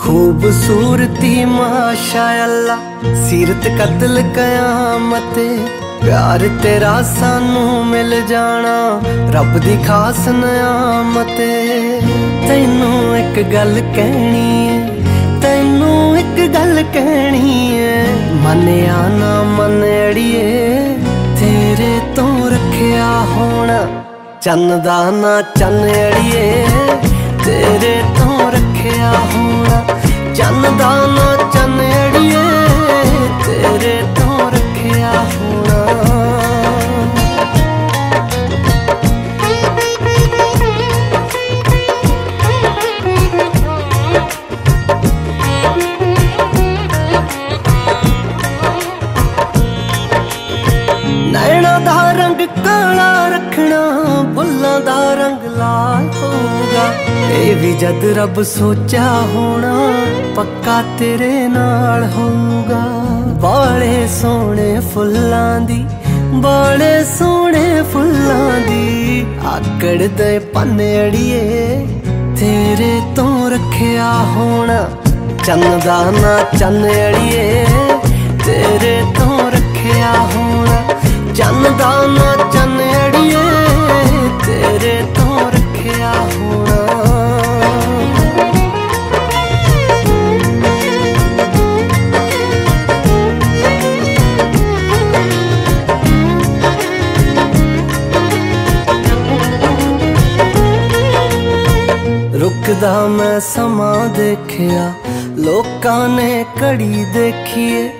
ਖੂਬਸੂਰਤੀ ਮਾਸ਼ਾ ਅੱਲਾ ਸੀਰਤ ਕਤਲ ਕਿਆਮਤ ਪਿਆਰ ਤੇਰਾ ਸਾਨੂੰ ਮਿਲ ਜਾਣਾ, ਰੱਬ ਦੀ ਖਾਸ ਨਿਆਮਤ ਤੈਨੂੰ ਇੱਕ ਗੱਲ ਕਹਿਣੀ ਏ, ਤੈਨੂੰ ਇੱਕ ਗੱਲ ਕਹਿਣੀ ਏ। ਮੰਨਿਆ ਨਾ ਮੰਨ ਅੜੀਏ ਤੇਰੇ ਤੋਂ ਰੱਖਿਆ ਹੋਣਾ। ਚੰਨ ਦਾ ਨਾ ਚੰਨ ਅੜੀਏ ਤੇਰੇ ਤੋਂ ਰੱਖਿਆ ਹੋਣਾ। ਨਾ ਚੰਨ ਅੜੀਏ ਤੇਰੇ ਤੋਂ ਰੱਖਿਆ ਹੋਣਾ। ਨੈਣਾ ਦਾ ਰੰਗ ਕਾਲਾ ਰੱਖਣਾ ਬੁੱਲਾਂ ਦਾ ਰੰਗ ਲਾਲ ਹੋਊਗਾ। ਇਹ ਵੀ ਜਦ ਰੱਬ ਸੋਚਿਆ ਹੋਣਾ। ਪੱਕਾ ਤੇਰੇ ਨਾਲ ਹੋਊਗਾ। ਬਾਲੇ ਸੋਹਣੇ ਫੁੱਲਾਂ ਦੀ ਬਾਲੇ ਸੋਹਣੇ ਫੁੱਲਾਂ ਦੀ ਆਕੜ ਦੇ ਪੰਨ ਅੜੀਏ। ਤੇਰੇ ਤੋਂ ਰੱਖਿਆ ਹੋਣਾ ਚੰਨ ਦਾ ਨਾ ਚੰਨ ਅੜੀਏ। ਤੇਰੇ ਰੁਕਦਾ ਮੈਂ ਸਮਾਂ ਦੇਖਿਆ। ਲੋਕਾਂ ਨੇ ਘੜੀ ਦੇਖੀਏ।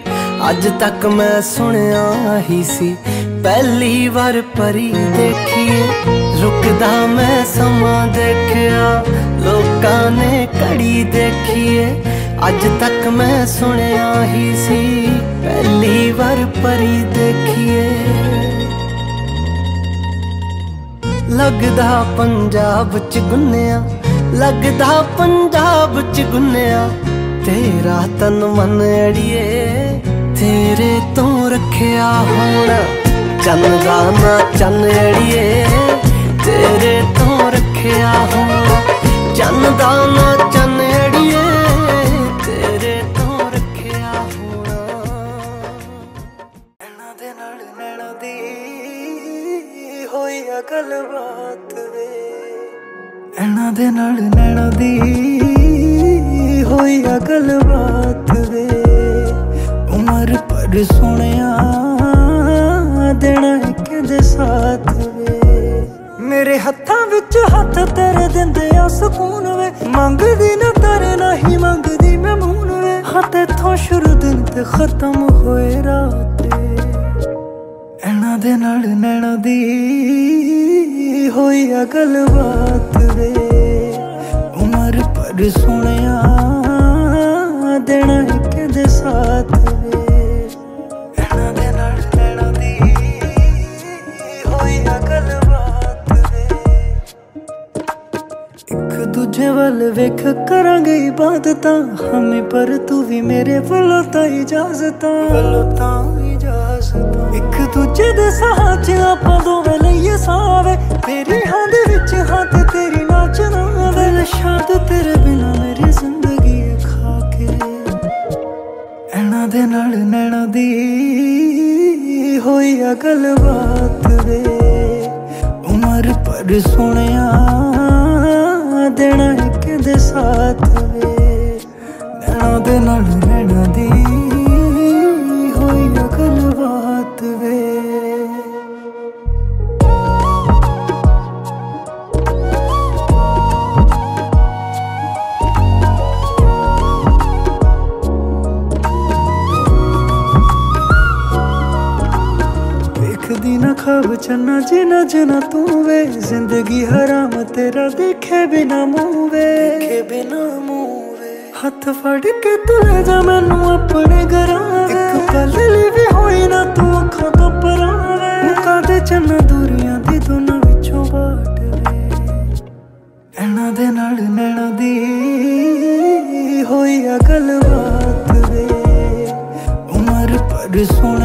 ਅੱਜ ਤੱਕ ਮੈਂ ਸੁਣਿਆ ਹੀ ਸੀ। ਪਹਿਲੀ ਵਾਰ ਪਰੀ ਦੇਖੀਏ। ਰੁਕਦਾ ਮੈਂ ਸਮਾਂ ਦੇਖਿਆ। ਲੋਕਾਂ ਨੇ ਘੜੀ ਦੇਖੀਏ। ਅੱਜ ਤੱਕ ਮੈਂ ਸੁਣਿਆ ਹੀ ਸੀ। ਪਹਿਲੀ ਵਾਰ ਪਰੀ ਦੇਖੀਏ। ਲੱਗਦਾ ਪੰਜਾਬ ਚ ਗੁੰਨਿਆ। ਲੱਗਦਾ ਪੰਜਾਬ ਚ ਗੁੰਨਿਆ। ਤੇਰਾ ਤਨ ਮਨ ਅੜੀਏ, ਤੇਰੇ ਤੋਂ ਰੱਖਿਆ ਹੋਣਾ। ਚੰਨ ਦਾ ਨਾ ਚੰਨ ਅੜੀਏ, ਤੇਰੇ ਤੋਂ ਰੱਖਿਆ ਹੋਣਾ। ਚੰਨ ਦਾ ਨਾ ਚੰਨ ਅੜੀਏ, ਤੇਰੇ ਤੋਂ ਰੱਖਿਆ ਹੋਣਾ। ਨੈਣਾ ਦੇ ਨਾਲ ਨੈਣਾ ਦੀ ਹੋਈ ਆ ਗੱਲਬਾਤ ਨੈਣਾ ਦੇ ਨਾਲ ਨੈਣਾ ਦੀ ਹੋਈ ਆ ਗੱਲਬਾਤ ਵੇ। ਉਮਰ ਪਰ ਸੋਹਣਿਆ ਦੇਣਾ ਇੱਕ ਸਾਥ ਵੇ। ਮੇਰੇ ਹੱਥਾਂ ਵਿੱਚ ਹੱਥ ਤੇਰੇ ਦਿੰਦੇ ਆ ਸਕੂਨ ਵੇ। ਮੰਗਦੀ ਨਾ ਤੇਰੇ ਨਹੀਂ ਮੰਗਦੀ ਮੈਂ ਮੂਨ ਵੇ। ਹੱਥ ਇੱਥੋਂ ਸ਼ੁਰੂ ਦਿਨ ਤੇ ਖਤਮ ਹੋਏ ਰਾਤ ਐਣਾ ਦੇ ਨਾਲ ਨੈਣਾ ਦੀ ਹੋਈ ਆ ਗੱਲਬਾਤ ਵੇ। ਪਰ ਸੋਹਣਿਆ ਦੇਣਾ ਇੱਕ ਦੇ ਸਾਥ ਵੇ। ਐਣਾ ਦੇ ਨਾਲ ਦੀ ਹੋਈ ਗੱਲਬਾਤ ਵੇ। ਇੱਕ ਦੂਜੇ ਵੱਲ ਵੇਖ ਕਰਾਂਗੇ ਇਬਾਦਤਾਂ। ਹਮੇ ਪਰ ਤੂੰ ਵੀ ਮੇਰੇ ਵੱਲੋਂ ਤਾਂ ਇਜਾਜ਼ਤਾਂ। ਵੱਲੋਂ ਤਾਂ ਇਜਾਜ਼ਤਾਂ। ਇੱਕ ਦੂਜੇ ਦੇ 'ਚ ਆਪਾਂ ਦੋਵੇਂ ਹੋਈ ਆ ਗੱਲਬਾਤ ਵੇ। ਉਮਰ ਪਰ ਸੁਣਿਆ ਦੇਣਾ ਇੱਕ ਦੇ ਸਾਥ ਵੇ। ਨੈਣਾ ਦੇ ਨਾਲ ਖਾਬ ਚੰਨਾ ਜਿਨਾ ਜਿਨਾ ਤੂੰ ਵੇ ਜ਼ਿੰਦਗੀ ਹਰਾਮ ਤੇਰਾ ਦੇਖੇ ਬਿਨਾ ਮੂੰਹ ਵੇ। ਦੇਖੇ ਬਿਨਾ ਮੂੰਹ ਵੇ। ਹੱਥ ਫੜ ਕੇ ਤੂੰ ਲੈ ਜਾ ਮੈਨੂੰ ਆਪਣੇ ਘਰਾਂ ਵੇ। ਇੱਕ ਪਲ ਲਈ ਵੀ ਹੋਈ ਨਾ ਤੂੰ ਅੱਖਾਂ ਤੋਂ ਪਰਾਂ ਵੇ। ਮੁਕਾ ਦੇ ਚੰਨਾ ਦੂਰੀਆਂ ਦੀ ਦੋਨਾਂ ਵਿੱਚੋਂ ਬਾਟ ਵੇ। ਐਣਾ ਦੇ ਨਾਲ ਨੈਣਾ ਦੀ ਹੋਈ ਆ ਗੱਲਬਾਤ ਵੇ। ਉਮਰ ਪਰ ਸੋਹਣੇ